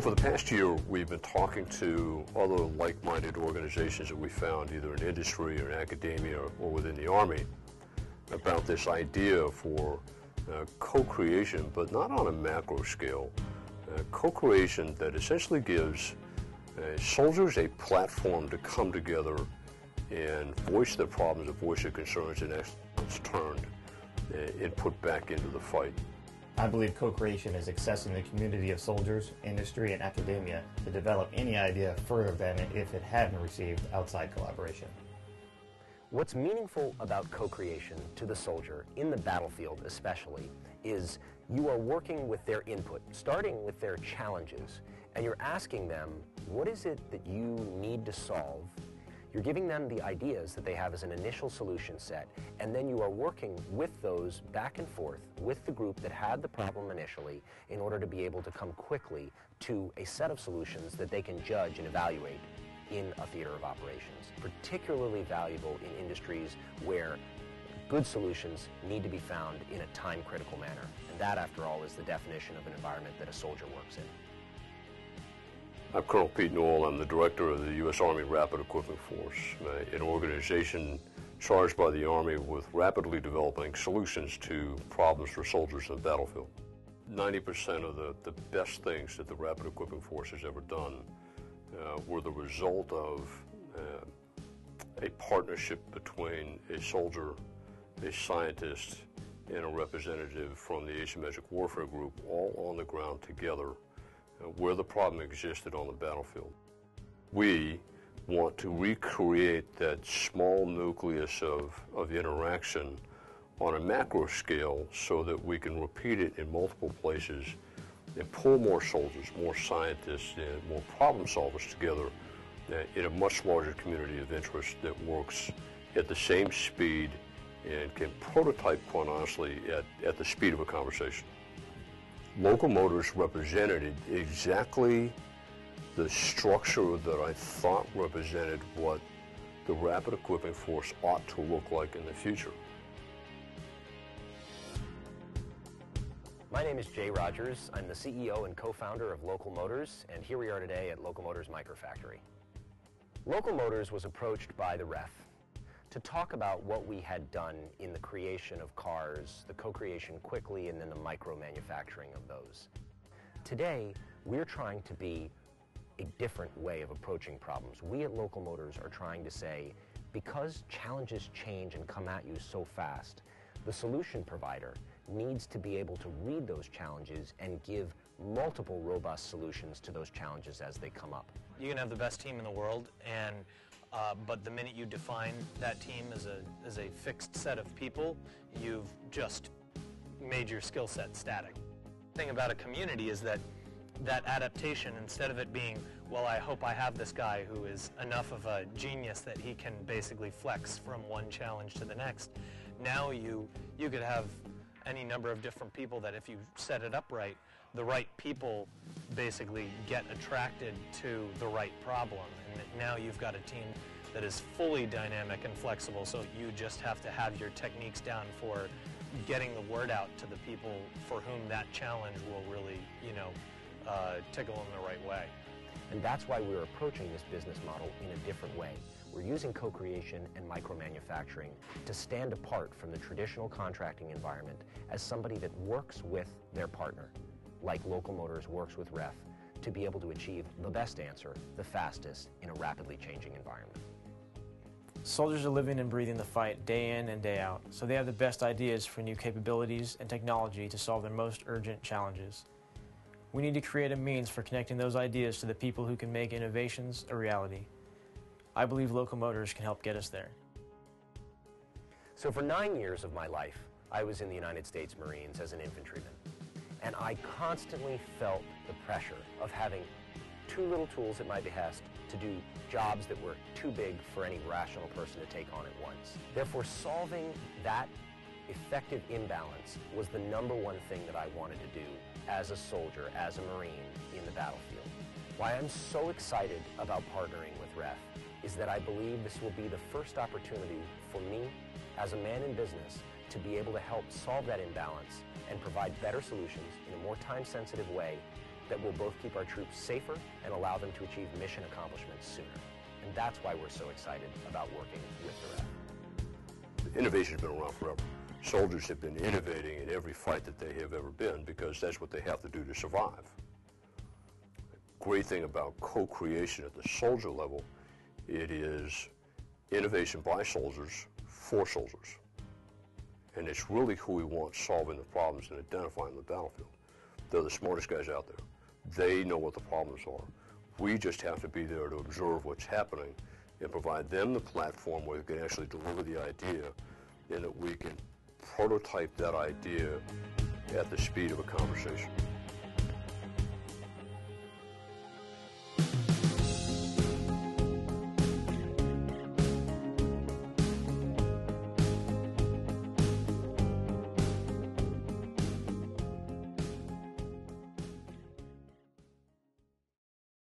For the past year, we've been talking to other like-minded organizations that we found either in industry or in academia or within the Army about this idea for uh, co-creation, but not on a macro scale. Uh, co-creation that essentially gives uh, soldiers a platform to come together and voice their problems and voice their concerns and that's turned uh, and put back into the fight. I believe co-creation is accessing the community of soldiers, industry, and academia to develop any idea further than if it hadn't received outside collaboration. What's meaningful about co-creation to the soldier, in the battlefield especially, is you are working with their input, starting with their challenges, and you're asking them, what is it that you need to solve you're giving them the ideas that they have as an initial solution set, and then you are working with those back and forth with the group that had the problem initially in order to be able to come quickly to a set of solutions that they can judge and evaluate in a theater of operations. Particularly valuable in industries where good solutions need to be found in a time-critical manner. And that, after all, is the definition of an environment that a soldier works in. I'm Colonel Pete Newell. I'm the director of the U.S. Army Rapid Equipping Force, uh, an organization charged by the Army with rapidly developing solutions to problems for soldiers in the battlefield. 90% of the, the best things that the Rapid Equipping Force has ever done uh, were the result of uh, a partnership between a soldier, a scientist, and a representative from the Asymmetric Warfare Group all on the ground together where the problem existed on the battlefield. We want to recreate that small nucleus of, of interaction on a macro scale so that we can repeat it in multiple places and pull more soldiers, more scientists, and more problem solvers together uh, in a much larger community of interest that works at the same speed and can prototype, quite honestly, at, at the speed of a conversation. Local Motors represented exactly the structure that I thought represented what the Rapid Equipping Force ought to look like in the future. My name is Jay Rogers. I'm the CEO and co-founder of Local Motors, and here we are today at Local Motors Microfactory. Local Motors was approached by the REF to talk about what we had done in the creation of cars, the co-creation quickly, and then the micro-manufacturing of those. Today, we're trying to be a different way of approaching problems. We at Local Motors are trying to say, because challenges change and come at you so fast, the solution provider needs to be able to read those challenges and give multiple robust solutions to those challenges as they come up. You can have the best team in the world and uh, but the minute you define that team as a, as a fixed set of people, you've just made your skill set static. The thing about a community is that that adaptation, instead of it being, well, I hope I have this guy who is enough of a genius that he can basically flex from one challenge to the next, now you, you could have any number of different people that if you set it up right, the right people basically get attracted to the right problem. And now you've got a team that is fully dynamic and flexible, so you just have to have your techniques down for getting the word out to the people for whom that challenge will really, you know, uh, tickle in the right way. And that's why we're approaching this business model in a different way. We're using co-creation and micro-manufacturing to stand apart from the traditional contracting environment as somebody that works with their partner like Local Motors works with REF, to be able to achieve the best answer, the fastest, in a rapidly changing environment. Soldiers are living and breathing the fight day in and day out, so they have the best ideas for new capabilities and technology to solve their most urgent challenges. We need to create a means for connecting those ideas to the people who can make innovations a reality. I believe Local Motors can help get us there. So for nine years of my life, I was in the United States Marines as an infantryman. And I constantly felt the pressure of having too little tools at my behest to do jobs that were too big for any rational person to take on at once. Therefore, solving that effective imbalance was the number one thing that I wanted to do as a soldier, as a Marine in the battlefield. Why I'm so excited about partnering with REF is that I believe this will be the first opportunity for me as a man in business to be able to help solve that imbalance and provide better solutions in a more time-sensitive way that will both keep our troops safer and allow them to achieve mission accomplishments sooner. And that's why we're so excited about working with the REF. Innovation's been around forever. Soldiers have been innovating in every fight that they have ever been because that's what they have to do to survive. The great thing about co-creation at the soldier level, it is innovation by soldiers for soldiers. And it's really who we want solving the problems and identifying the battlefield. They're the smartest guys out there. They know what the problems are. We just have to be there to observe what's happening and provide them the platform where they can actually deliver the idea and that we can prototype that idea at the speed of a conversation.